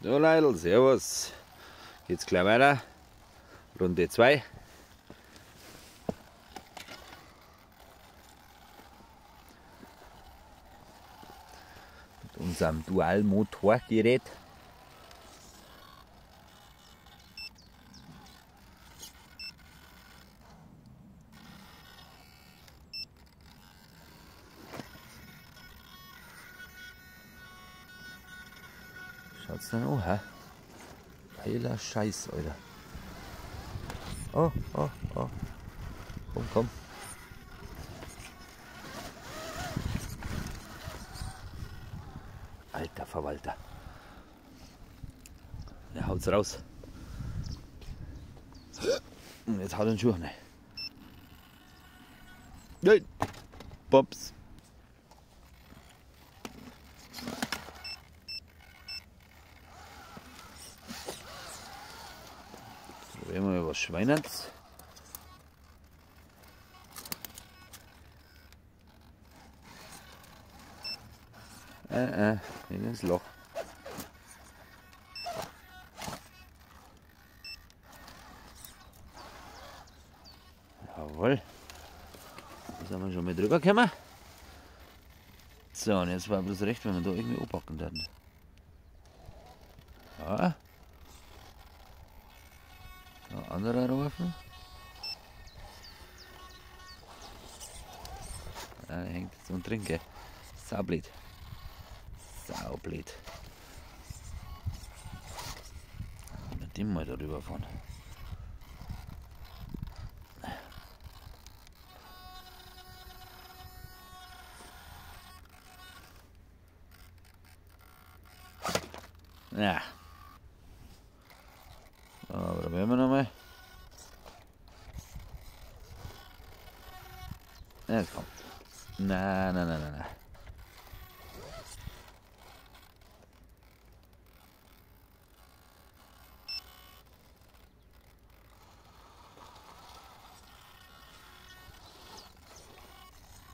So Leidl, servus. Geht's gleich weiter. Runde 2. Mit unserem Dualmotorgerät. Schaut's dann an, hä? Geiler Scheiß, Alter. Oh, oh, oh. Komm, komm. Alter Verwalter. Der haut's raus. Und jetzt haut er den Schuh rein. Nein! Pops! Was Schweinerts. Äh, äh, nicht ins Loch. Jawohl. Da sind wir schon mal drüber gekommen. So, und jetzt war bloß recht, wenn wir da irgendwie anpacken werden. Ja. Andere rufen. Ja, hängt jetzt und trinke. Saublöd. Saublöd. Mit dem mal darüber fahren. Ja. Aber probieren wir nochmal. Jetzt kommt. Nein, nein, nein, nein, nein.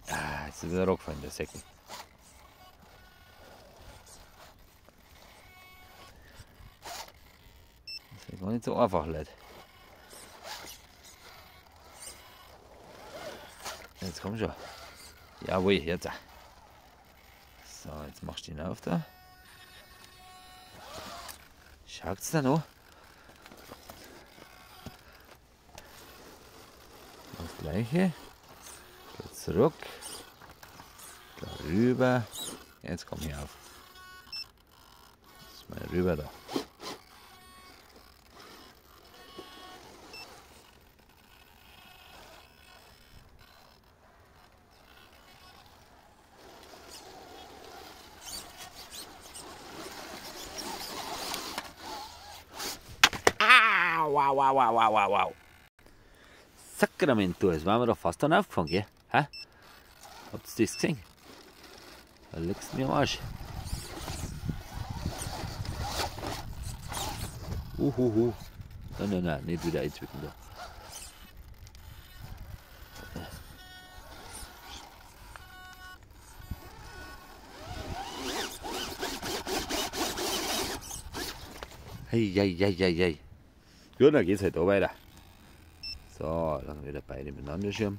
Ah, jetzt ist der Rock von der Säcke. Das ist gar nicht so einfach, Jetzt komm schon. Jawohl, jetzt. So, jetzt machst du ihn auf da. Schaut's da noch? Das gleiche. Da zurück. Da rüber. Jetzt komm hier auf. Jetzt mal rüber da. Wow, wow, wow, wow, wow, wow. Sacramento, jetzt waren wir doch fast dann aufgefangen, gell? Hä? Habt ihr das gesehen? Da legst du mir am Arsch. Uhuhu. Nein, nein, nein, nicht wieder einzwicken da. Hei, hei, hei, hei, hei. Gut, dann geht's halt auch weiter. So, dann wieder beide miteinander schirmen.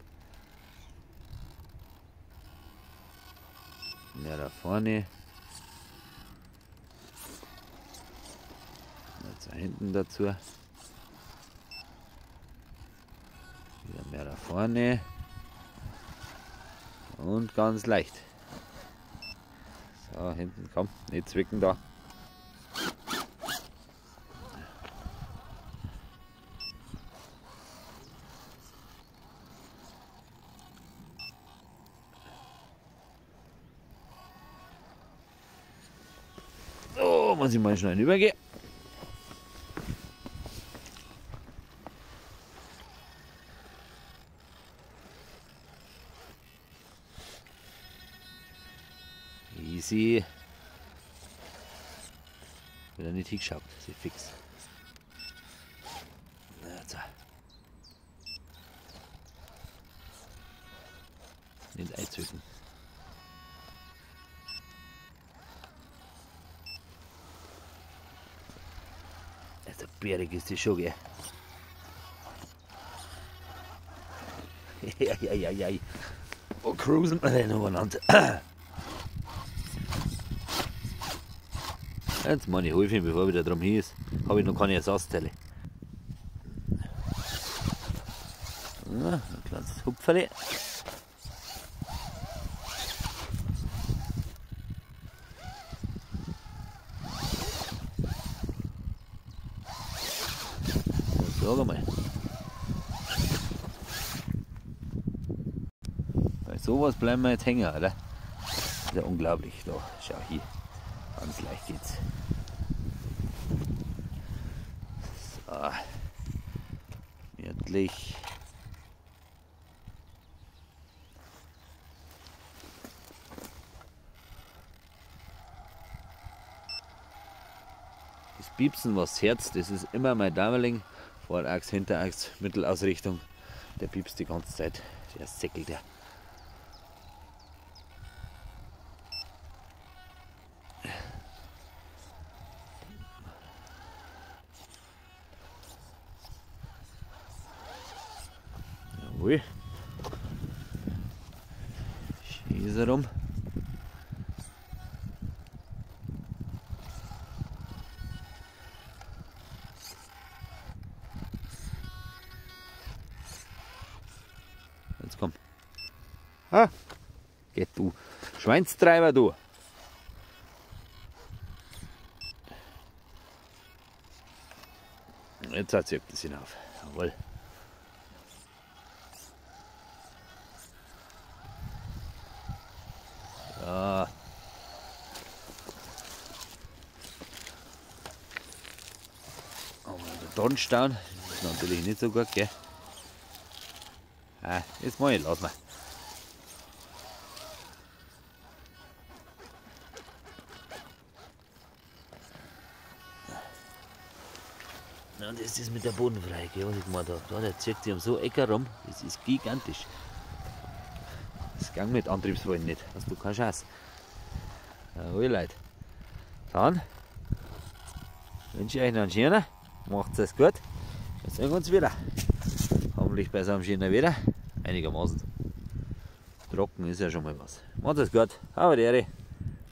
Mehr da vorne. Jetzt da hinten dazu. Wieder mehr da vorne. Und ganz leicht. So, hinten, komm, nicht zwicken da. So, muss ich mal schnell übergehen. Easy. Wieder nicht hingeschaut, sie fix. Nicht einzücken. Bärig ist die schon, gell? ja. Wo cruisen wir denn übereinander? Jetzt meine ich helfen, bevor wieder drum hier. Habe ich noch keine Ersatzteile. Ja, ein kleines Hupferle. Sag mal. Bei sowas bleiben wir jetzt hängen, oder? Das ist ja unglaublich. Da, schau hier. Ganz leicht geht's. So. Wirklich. Das Piepsen, was Herz, das ist immer mein Dauerling. Vorachs, Hinterachs, Mittelausrichtung. Der piepst die ganze Zeit. Der säckelt ja. Jawohl. Schieße rum. Ah, geht du. Schweinstreiber, du. Jetzt hat sie das hinauf. Jawohl. Ja. Aber der Dornstein ist natürlich nicht so gut, gell? Ah, jetzt mal, lass mal. Ja, und das ist mit der Bodenfrei, gell, was ich gemacht habe. Da, der zieht sich um so Ecker rum, das ist gigantisch. Das ging mit Antriebswollen nicht, hast du keine Chance. Jawohl, Leute. Dann wünsche ich euch noch einen schönen, macht es gut. Wir sehen uns wieder. Hoffentlich bei so einem schönen Wetter. Einigermaßen. Trocken ist ja schon mal was. Macht es gut. Aber die Ehre.